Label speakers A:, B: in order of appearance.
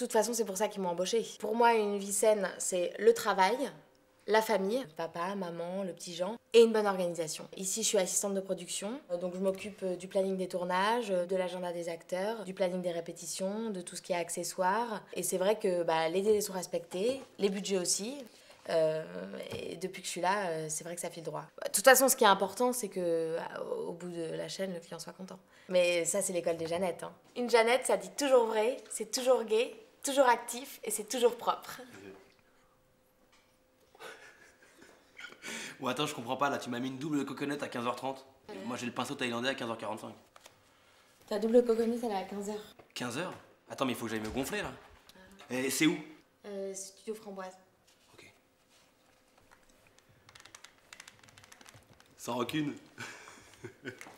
A: toute façon, c'est pour ça qu'ils m'ont embauché. Pour moi, une vie saine, c'est le travail, la famille, papa, maman, le petit Jean, et une bonne organisation. Ici, je suis assistante de production, euh, donc je m'occupe euh, du planning des tournages, euh, de l'agenda des acteurs, du planning des répétitions, de tout ce qui est accessoires. Et c'est vrai que bah, les délais sont respectés, les budgets aussi. et depuis que je suis là, c'est vrai que ça file droit. De toute façon, ce qui est important, c'est que au bout de la chaîne, le client soit content. Mais ça, c'est l'école des Jeannettes. Hein. Une Jeannette, ça dit toujours vrai, c'est toujours gai, toujours actif et c'est toujours propre.
B: Bon, attends, je comprends pas là. Tu m'as mis une double coconut à 15h30. Moi, j'ai le pinceau thaïlandais à 15h45.
A: Ta double coconut, elle est à 15h.
B: 15h Attends, mais il faut que j'aille me gonfler là. Et c'est où?
A: Euh, Studio Framboise.
B: Ok. Sans rancune.